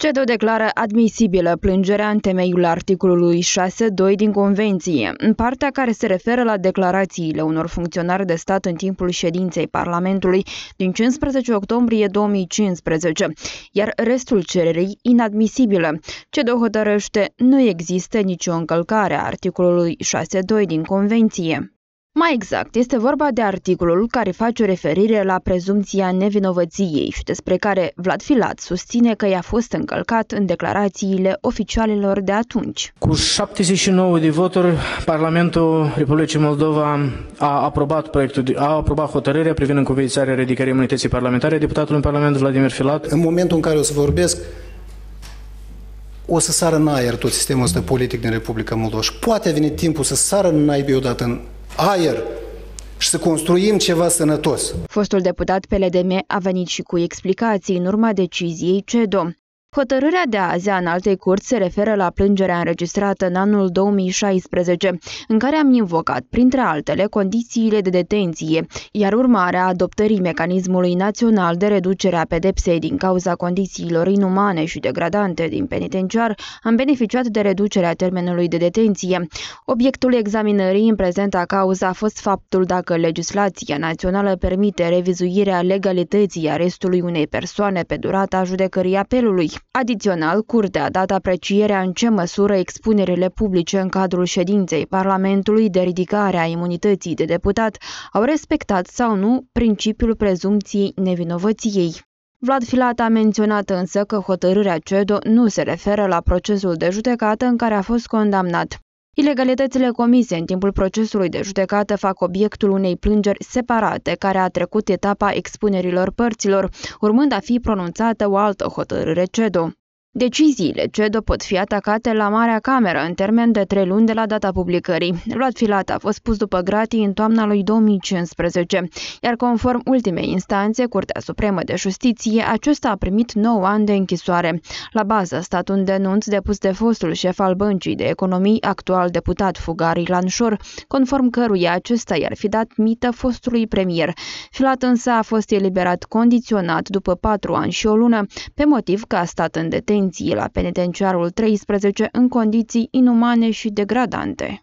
CEDO declară admisibilă plângerea în temeiul articolului 6.2 din Convenție, în partea care se referă la declarațiile unor funcționari de stat în timpul ședinței Parlamentului din 15 octombrie 2015, iar restul cererii inadmisibilă. CEDO hotărăște nu există nicio încălcare a articolului 6.2 din Convenție. Mai exact, este vorba de articolul care face referire la prezumția nevinovăției și despre care Vlad Filat susține că i-a fost încălcat în declarațiile oficialelor de atunci. Cu 79 de voturi, Parlamentul Republicii Moldova a aprobat proiectul, de, a aprobat hotărârea privind încuviințarea ridicării imunității parlamentare deputatului în Parlament Vladimir Filat. În momentul în care o să vorbesc, o să sară în aer tot sistemul ăsta politic din Republica Moldova și poate a venit timpul să sară în naibii odată în aer și să construim ceva sănătos. Fostul deputat PLDM a venit și cu explicații în urma deciziei CEDO. Hotărârea de azi a înaltei curți se referă la plângerea înregistrată în anul 2016, în care am invocat, printre altele, condițiile de detenție, iar urmarea adoptării mecanismului național de reducere a pedepsei din cauza condițiilor inumane și degradante din penitenciar, am beneficiat de reducerea termenului de detenție. Obiectul examinării în prezenta cauză a fost faptul dacă legislația națională permite revizuirea legalității arestului unei persoane pe durata judecării apelului. Adițional, Curtea a dat aprecierea în ce măsură expunerile publice în cadrul ședinței Parlamentului de ridicare a imunității de deputat au respectat sau nu principiul prezumției nevinovăției. Vlad Filat a menționat însă că hotărârea CEDO nu se referă la procesul de judecată în care a fost condamnat. Ilegalitățile comise în timpul procesului de judecată fac obiectul unei plângeri separate, care a trecut etapa expunerilor părților, urmând a fi pronunțată o altă hotărâre CEDO. Deciziile CEDO pot fi atacate la Marea Cameră în termen de trei luni de la data publicării. Luat Filat a fost pus după gratii în toamna lui 2015, iar conform ultimei instanțe, Curtea Supremă de Justiție, acesta a primit 9 ani de închisoare. La bază stat un denunț depus de fostul șef al Băncii de Economii, actual deputat Fugari Lanșor, conform căruia acesta i-ar fi dat mită fostului premier. Filat însă a fost eliberat condiționat după patru ani și o lună, pe motiv că a stat în detenție detenție la penitenciarul 13 în condiții inumane și degradante.